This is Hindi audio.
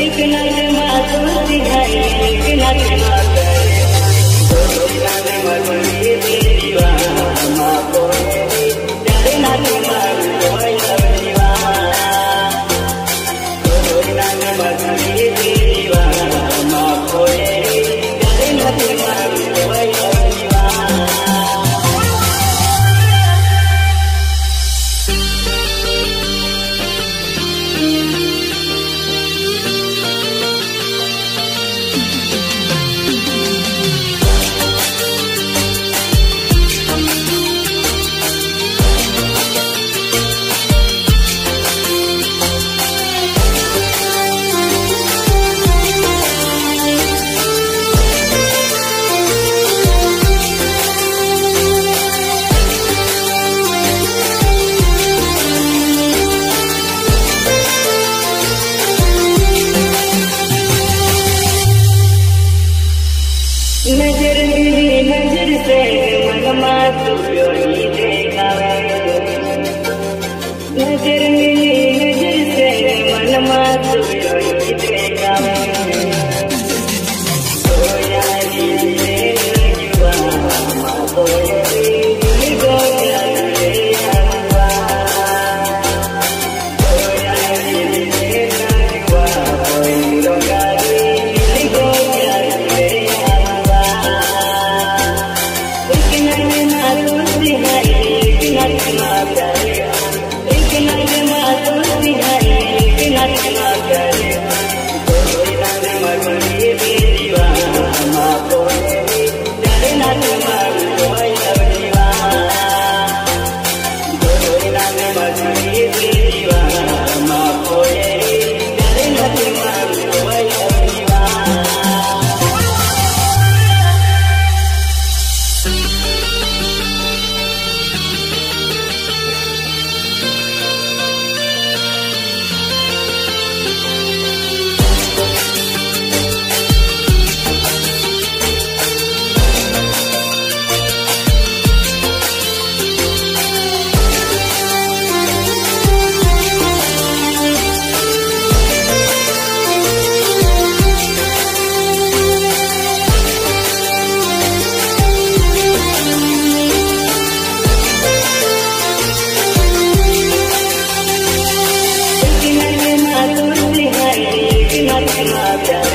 एक नगमा तुलसी है एक नगमा नज़र मिली नज़र से मन तू ही देखा नज़र sabia.